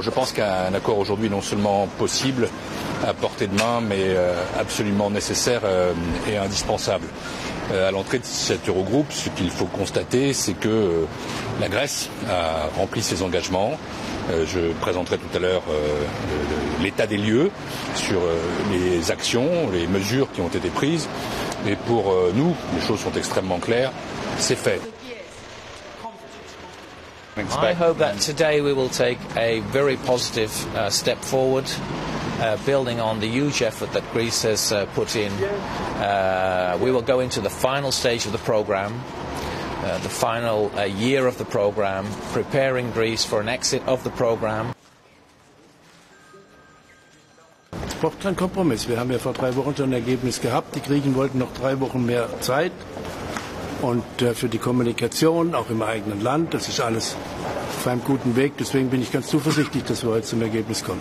Je pense qu'un accord aujourd'hui non seulement possible, à portée de main, mais euh, absolument nécessaire euh, et indispensable. Euh, à l'entrée de cet Eurogroupe, ce qu'il faut constater, c'est que la Grèce a rempli ses engagements. Je présenterai tout à l'heure l'état des lieux sur les actions, les mesures qui ont été prises. Et pour nous, les choses sont extrêmement claires. C'est fait. I hope that today we will take a very positive uh, step forward, uh, building on the huge effort that Greece has uh, put in. Uh, we will go into the final stage of the programme, uh, the final uh, year of the programme, preparing Greece for an exit of the programme. Es braucht keinen Kompromiss. Wir haben ja vor drei Wochen schon ein Ergebnis gehabt. Die Griechen wollten noch drei Wochen mehr Zeit. Und äh, für die Kommunikation, auch im eigenen Land, das ist alles auf einem guten Weg. Deswegen bin ich ganz zuversichtlich, dass wir heute zum Ergebnis kommen.